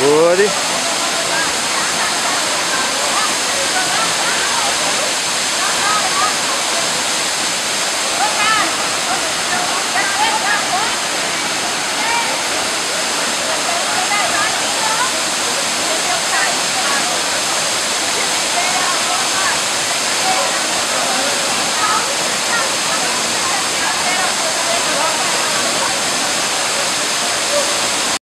Good.